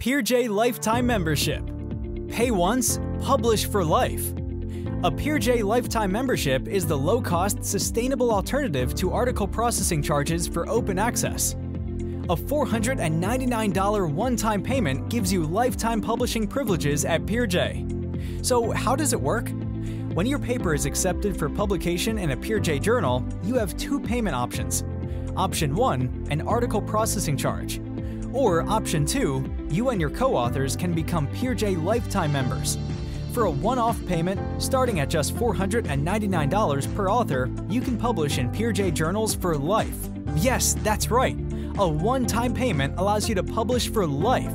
PeerJ Lifetime Membership. Pay once, publish for life. A PeerJ Lifetime Membership is the low-cost, sustainable alternative to article processing charges for open access. A $499 one-time payment gives you lifetime publishing privileges at PeerJ. So how does it work? When your paper is accepted for publication in a PeerJ journal, you have two payment options. Option 1, an article processing charge. Or Option 2, you and your co-authors can become PeerJ lifetime members. For a one-off payment, starting at just $499 per author, you can publish in PeerJ journals for life. Yes, that's right. A one-time payment allows you to publish for life.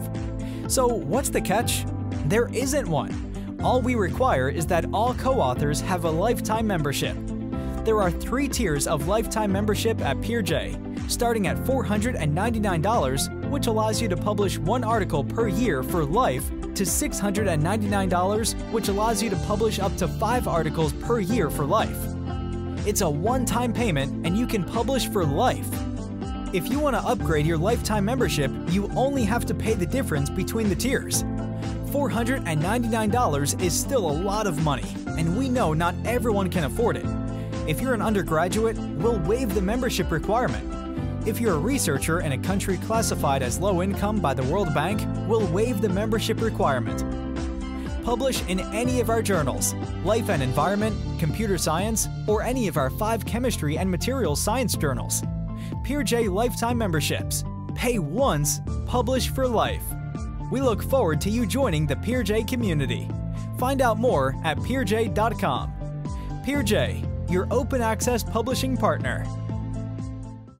So what's the catch? There isn't one. All we require is that all co-authors have a lifetime membership. There are three tiers of lifetime membership at PeerJ, starting at $499, which allows you to publish one article per year for life, to $699, which allows you to publish up to five articles per year for life. It's a one-time payment and you can publish for life. If you want to upgrade your lifetime membership, you only have to pay the difference between the tiers. $499 is still a lot of money, and we know not everyone can afford it. If you're an undergraduate, we'll waive the membership requirement. If you're a researcher in a country classified as low income by the World Bank, we'll waive the membership requirement. Publish in any of our journals Life and Environment, Computer Science, or any of our five chemistry and materials science journals. PeerJ Lifetime Memberships. Pay once, publish for life. We look forward to you joining the PeerJ community. Find out more at peerj.com. PeerJ, your open access publishing partner.